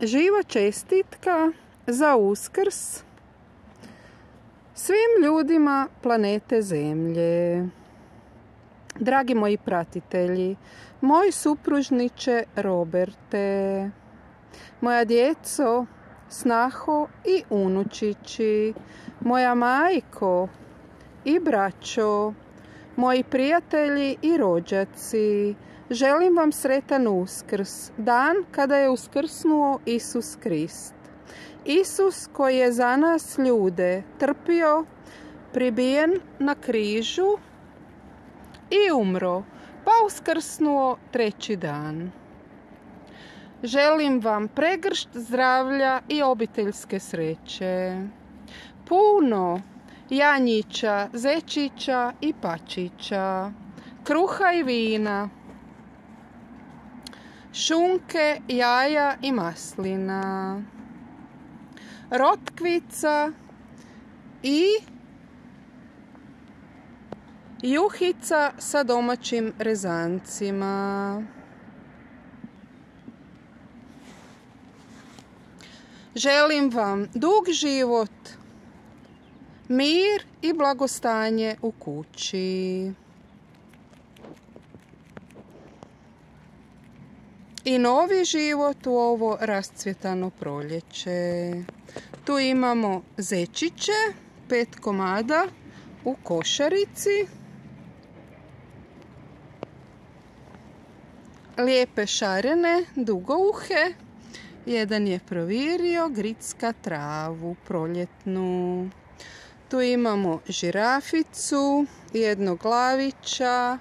živa čestitka za uskrs svim ljudima planete Zemlje. Dragi moji pratitelji, moj supružniče Roberte, moja djeco, snaho i unučići, moja majko i braćo, moji prijatelji i rođaci, želim vam sretan uskrs, dan kada je uskrsnuo Isus Krist. Isus koji je za nas ljude trpio, pribijen na križu i umro, pa uskrsnuo treći dan. Želim vam pregršt zdravlja i obiteljske sreće. Puno janjića, zečića i pačića, kruha i vina, šunke, jaja i maslina, rotkvica i juhica sa domaćim rezancima. Želim vam dug život, mir i blagostanje u kući. I novi život u ovo rascvjetano proljeće. Tu imamo zečiće, pet komada u košarici. Lijepe šarene, dugouhe. Jedan je provirio, gricka travu proljetnu. Tu imamo žiraficu, jednog glavića,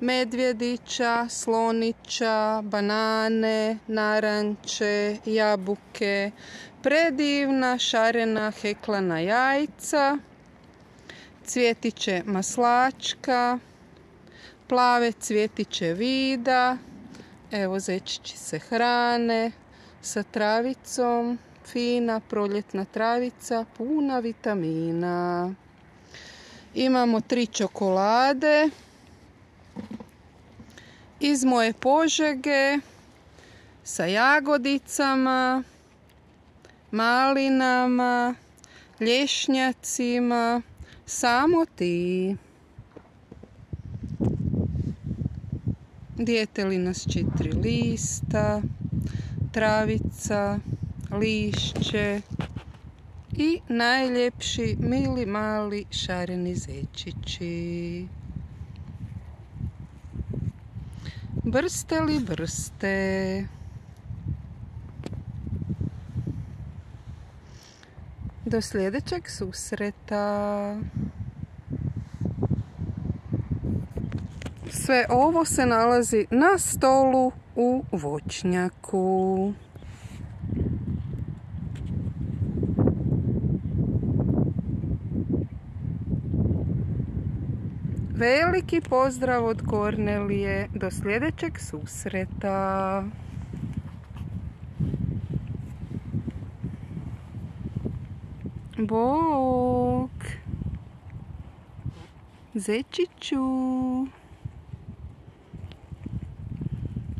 medvjedića, slonića, banane, naranče, jabuke, predivna šarena heklana jajca, cvjetiće maslačka, plave cvjetiće vida, evo zečići se hrane sa travicom, fina proljetna travica, puna vitamina. Imamo tri čokolade iz moje požege sa jagodicama, malinama, lješnjacima, samo ti. Dijete li nas četiri lista, travica, lišće i najljepši mili mali šareni zečići. Brste li brste? Do sljedećeg susreta. Sve ovo se nalazi na stolu u voćnjaku. Veliki pozdrav od Kornelije. Do sljedećeg susreta. Bok. Zečiću.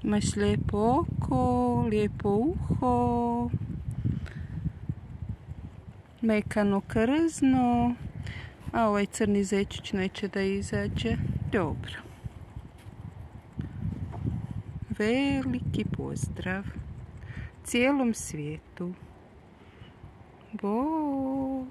Imaš lijepo oko, lijepo uho. Mekano krzno. A ovaj crni zečić neće da izađe. Dobro. Veliki pozdrav cijelom svijetu. Bog.